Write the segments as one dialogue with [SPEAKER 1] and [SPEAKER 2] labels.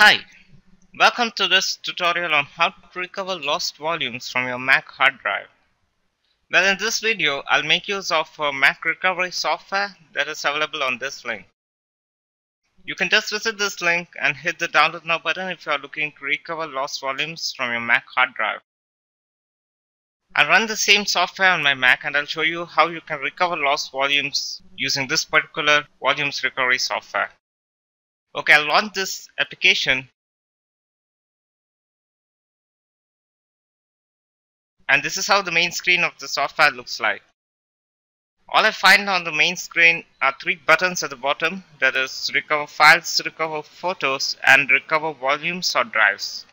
[SPEAKER 1] Hi, welcome to this tutorial on how to recover lost volumes from your Mac hard drive. Well, in this video, I'll make use of a Mac recovery software that is available on this link. You can just visit this link and hit the download now button if you are looking to recover lost volumes from your Mac hard drive. I'll run the same software on my Mac and I'll show you how you can recover lost volumes using this particular volumes recovery software. Okay, I'll launch this application. And this is how the main screen of the software looks like. All I find on the main screen are three buttons at the bottom that is recover files, recover photos and recover volumes or drives.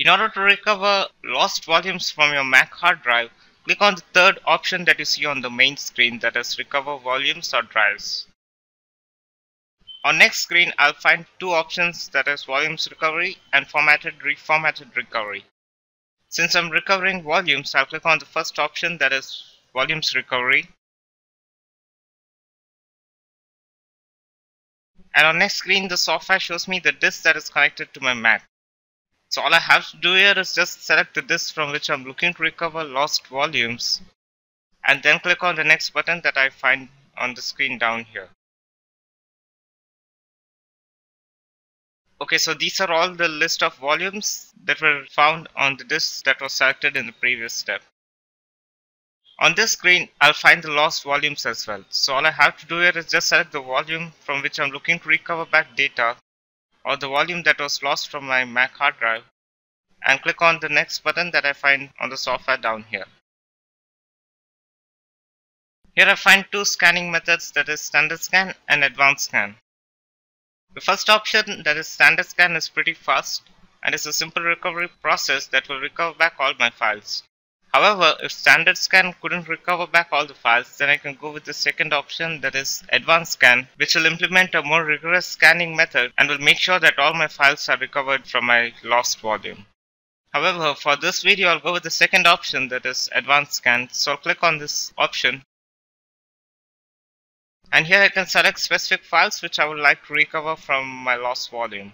[SPEAKER 1] In order to recover lost volumes from your Mac hard drive, click on the third option that you see on the main screen that is recover volumes or drives. On next screen, I'll find two options that is volumes recovery and formatted reformatted recovery. Since I'm recovering volumes, I'll click on the first option that is volumes recovery. And on next screen, the software shows me the disk that is connected to my Mac. So all I have to do here is just select the disk from which I'm looking to recover lost volumes and then click on the next button that I find on the screen down here. Okay, so these are all the list of volumes that were found on the disk that was selected in the previous step. On this screen, I'll find the lost volumes as well. So all I have to do here is just select the volume from which I'm looking to recover back data or the volume that was lost from my Mac hard drive and click on the next button that I find on the software down here. Here I find two scanning methods that is standard scan and advanced scan. The first option that is standard scan is pretty fast and is a simple recovery process that will recover back all my files. However, if standard scan couldn't recover back all the files, then I can go with the second option that is advanced scan, which will implement a more rigorous scanning method and will make sure that all my files are recovered from my lost volume. However, for this video, I'll go with the second option that is advanced scan. So I'll click on this option. And here I can select specific files which I would like to recover from my lost volume.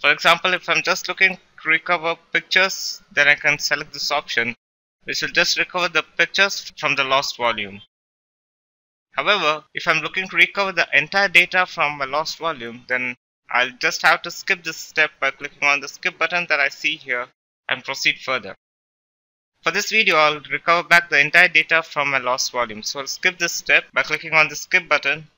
[SPEAKER 1] For example, if I'm just looking to recover pictures, then I can select this option which will just recover the pictures from the lost volume. However, if I'm looking to recover the entire data from my lost volume, then I'll just have to skip this step by clicking on the skip button that I see here and proceed further. For this video, I'll recover back the entire data from my lost volume. So I'll skip this step by clicking on the skip button.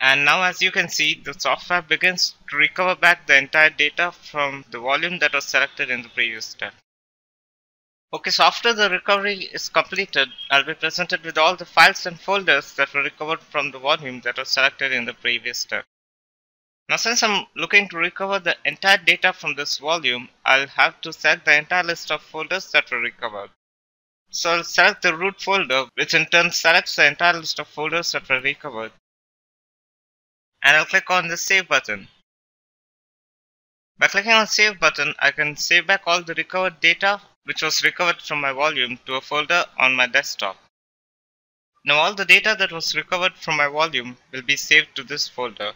[SPEAKER 1] And now as you can see, the software begins to recover back the entire data from the volume that was selected in the previous step. Okay, so after the recovery is completed, I'll be presented with all the files and folders that were recovered from the volume that was selected in the previous step. Now since I'm looking to recover the entire data from this volume, I'll have to select the entire list of folders that were recovered. So I'll select the root folder, which in turn selects the entire list of folders that were recovered. And I'll click on the save button. By clicking on save button, I can save back all the recovered data which was recovered from my volume to a folder on my desktop. Now all the data that was recovered from my volume will be saved to this folder.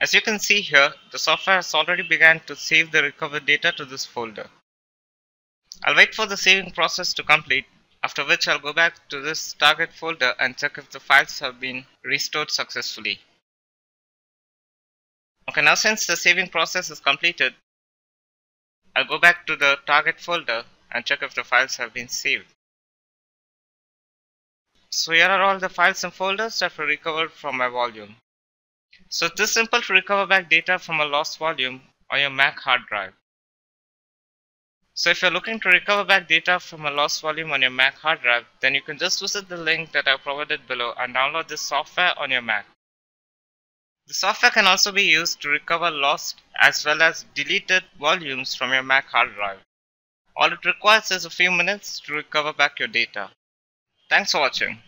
[SPEAKER 1] As you can see here, the software has already begun to save the recovered data to this folder. I'll wait for the saving process to complete, after which I'll go back to this target folder and check if the files have been restored successfully. Okay, now since the saving process is completed, I'll go back to the target folder and check if the files have been saved. So here are all the files and folders that were recovered from my volume. So it's simple to recover back data from a lost volume on your Mac hard drive. So if you're looking to recover back data from a lost volume on your Mac hard drive, then you can just visit the link that I provided below and download this software on your Mac. The software can also be used to recover lost as well as deleted volumes from your Mac hard drive. All it requires is a few minutes to recover back your data. Thanks for watching.